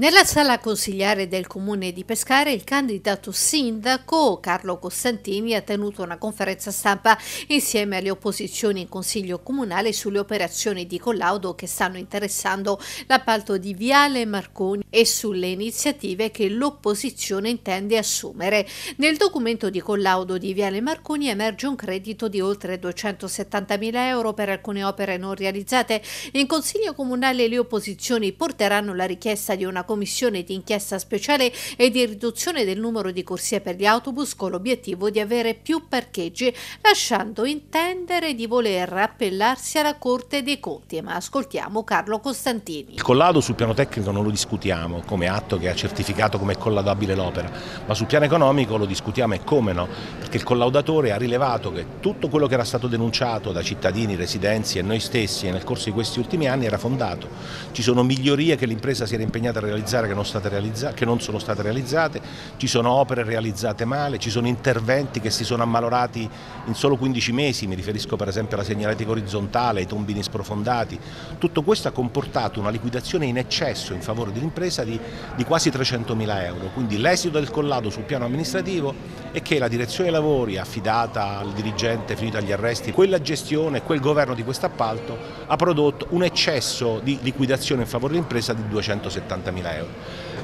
Nella sala consigliare del comune di Pescara il candidato sindaco Carlo Costantini ha tenuto una conferenza stampa insieme alle opposizioni in consiglio comunale sulle operazioni di collaudo che stanno interessando l'appalto di Viale Marconi e sulle iniziative che l'opposizione intende assumere. Nel documento di collaudo di Viale Marconi emerge un credito di oltre 270 mila euro per alcune opere non realizzate. In consiglio comunale le opposizioni porteranno la richiesta di una commissione di inchiesta speciale e di riduzione del numero di corsie per gli autobus con l'obiettivo di avere più parcheggi, lasciando intendere di voler appellarsi alla Corte dei Conti. Ma ascoltiamo Carlo Costantini. Il collado sul piano tecnico non lo discutiamo come atto che ha certificato come collautabile l'opera, ma sul piano economico lo discutiamo e come no, perché il collaudatore ha rilevato che tutto quello che era stato denunciato da cittadini, residenzi e noi stessi nel corso di questi ultimi anni era fondato. Ci sono migliorie che l'impresa si era impegnata a realizzare realizzare che non, realizza che non, sono state realizzate, ci sono opere realizzate male, ci sono interventi che si sono ammalorati in solo 15 mesi, mi riferisco per esempio alla segnaletica orizzontale, ai tombini sprofondati, tutto questo ha comportato una liquidazione in eccesso in favore dell'impresa di, di quasi 300 mila euro, quindi l'esito del collato sul piano amministrativo è che la direzione lavori affidata al dirigente finito agli arresti, quella gestione, quel governo di questo appalto ha prodotto un eccesso di liquidazione in favore dell'impresa di 270 mila euro.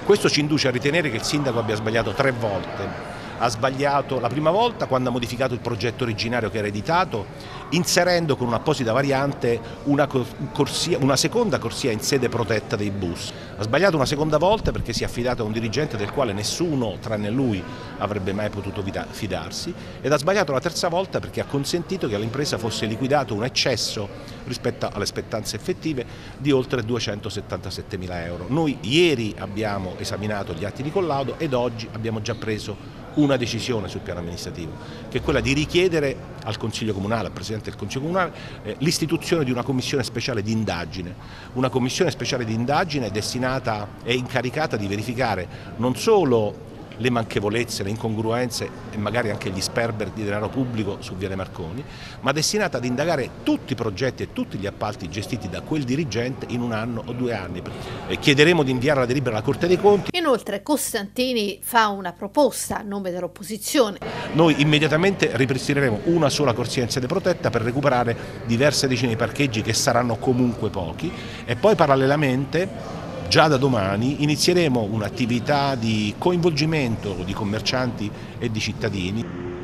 Questo ci induce a ritenere che il sindaco abbia sbagliato tre volte ha sbagliato la prima volta quando ha modificato il progetto originario che era editato inserendo con un'apposita variante una, corsia, una, seconda corsia in sede protetta dei bus. Ha sbagliato una seconda volta perché si è affidato a un dirigente del quale nessuno tranne lui avrebbe mai potuto fidarsi ed ha sbagliato la terza volta perché ha consentito che all'impresa fosse liquidato un eccesso rispetto alle spettanze effettive di oltre 277 mila euro. Noi ieri abbiamo esaminato gli atti di collaudo ed oggi abbiamo già preso una decisione sul piano amministrativo, che è quella di richiedere al Consiglio Comunale, al Presidente del Consiglio Comunale, eh, l'istituzione di una commissione speciale di indagine. Una commissione speciale di indagine destinata e incaricata di verificare non solo le manchevolezze, le incongruenze e magari anche gli sperber di denaro pubblico su Viale Marconi, ma destinata ad indagare tutti i progetti e tutti gli appalti gestiti da quel dirigente in un anno o due anni. E chiederemo di inviare la delibera alla Corte dei Conti. Inoltre Costantini fa una proposta a nome dell'opposizione. Noi immediatamente ripristineremo una sola corsia in sede protetta per recuperare diverse decine di parcheggi che saranno comunque pochi e poi parallelamente Già da domani inizieremo un'attività di coinvolgimento di commercianti e di cittadini